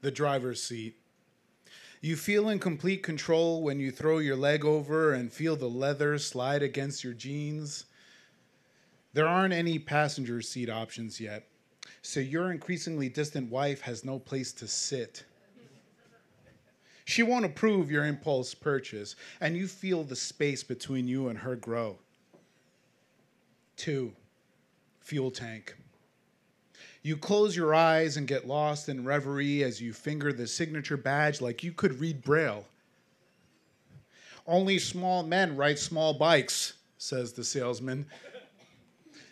the driver's seat. You feel in complete control when you throw your leg over and feel the leather slide against your jeans. There aren't any passenger seat options yet, so your increasingly distant wife has no place to sit. She won't approve your impulse purchase, and you feel the space between you and her grow. Two, fuel tank. You close your eyes and get lost in reverie as you finger the signature badge like you could read Braille. Only small men ride small bikes, says the salesman.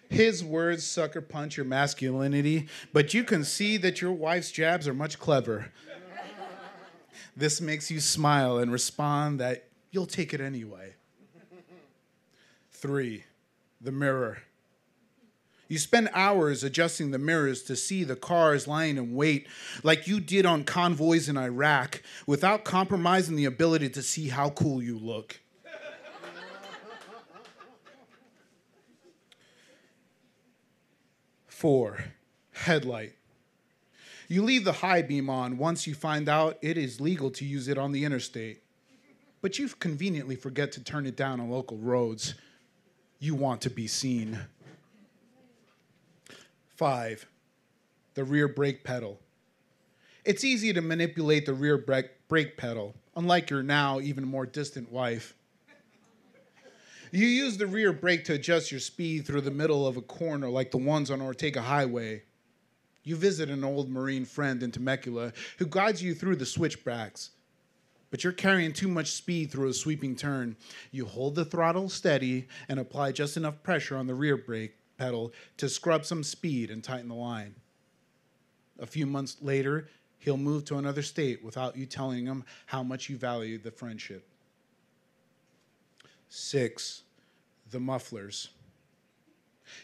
His words sucker punch your masculinity, but you can see that your wife's jabs are much clever. This makes you smile and respond that you'll take it anyway. Three, the mirror. You spend hours adjusting the mirrors to see the cars lying in wait, like you did on convoys in Iraq, without compromising the ability to see how cool you look. Four, headlight. You leave the high beam on once you find out it is legal to use it on the interstate, but you conveniently forget to turn it down on local roads. You want to be seen. Five, the rear brake pedal. It's easy to manipulate the rear brake pedal, unlike your now even more distant wife. You use the rear brake to adjust your speed through the middle of a corner like the ones on Ortega Highway. You visit an old Marine friend in Temecula who guides you through the switchbacks. But you're carrying too much speed through a sweeping turn. You hold the throttle steady and apply just enough pressure on the rear brake pedal to scrub some speed and tighten the line. A few months later, he'll move to another state without you telling him how much you value the friendship. Six, the mufflers.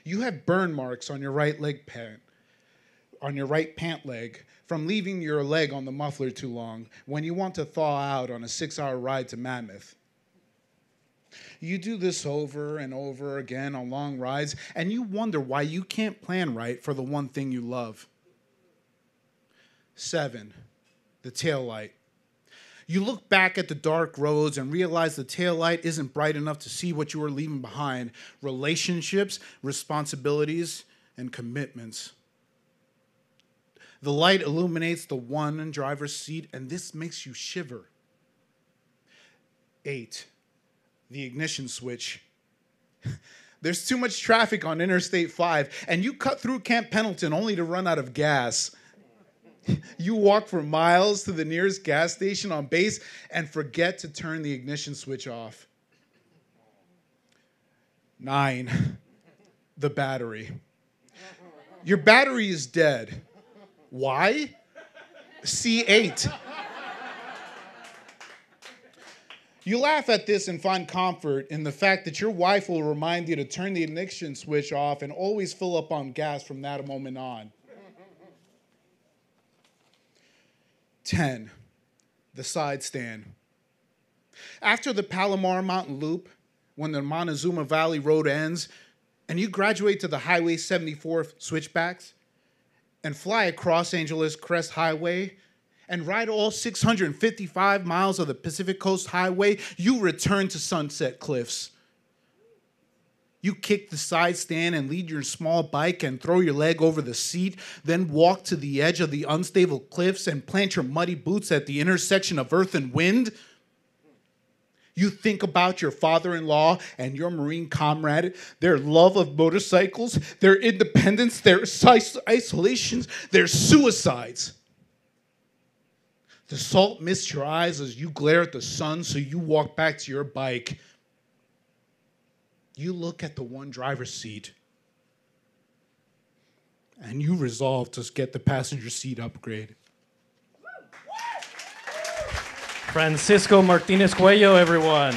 You have burn marks on your right leg pant, on your right pant leg from leaving your leg on the muffler too long when you want to thaw out on a six hour ride to Mammoth. You do this over and over again on long rides, and you wonder why you can't plan right for the one thing you love. Seven, the tail light. You look back at the dark roads and realize the tail light isn't bright enough to see what you are leaving behind relationships, responsibilities, and commitments. The light illuminates the one in driver's seat, and this makes you shiver. Eight, the ignition switch. There's too much traffic on Interstate 5, and you cut through Camp Pendleton only to run out of gas. You walk for miles to the nearest gas station on base and forget to turn the ignition switch off. Nine, the battery. Your battery is dead. Why? C8. You laugh at this and find comfort in the fact that your wife will remind you to turn the ignition switch off and always fill up on gas from that moment on. 10. The side stand. After the Palomar Mountain Loop, when the Montezuma Valley Road ends, and you graduate to the Highway 74 switchbacks and fly across Angeles Crest Highway and ride all 655 miles of the Pacific Coast Highway, you return to Sunset Cliffs. You kick the side stand and lead your small bike and throw your leg over the seat, then walk to the edge of the unstable cliffs and plant your muddy boots at the intersection of earth and wind. You think about your father in law and your Marine comrade, their love of motorcycles, their independence, their isolations, their suicides. The salt mists your eyes as you glare at the sun, so you walk back to your bike. You look at the one driver's seat and you resolve to get the passenger seat upgrade. Francisco Martinezcuello, everyone.